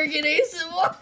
freaking ASMR.